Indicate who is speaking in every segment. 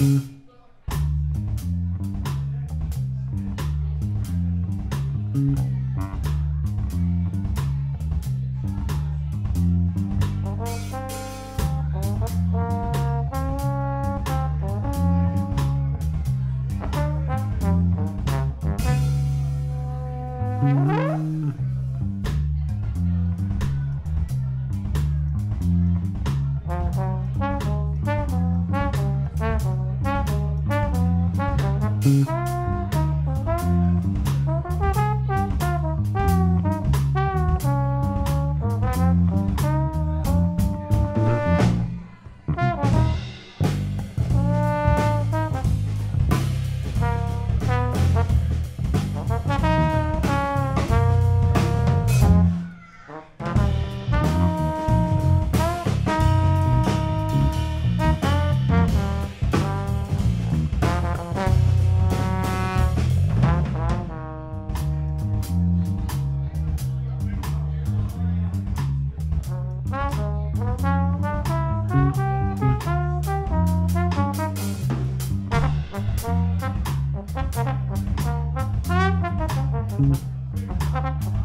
Speaker 1: Mm-hmm. Mm-hmm.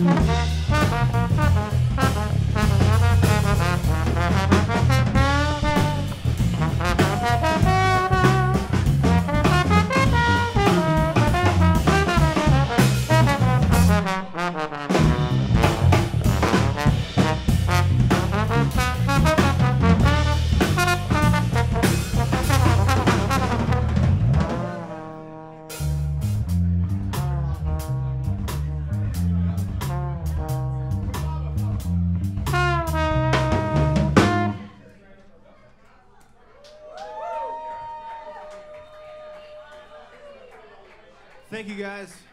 Speaker 1: Mm-hmm. Thank you guys.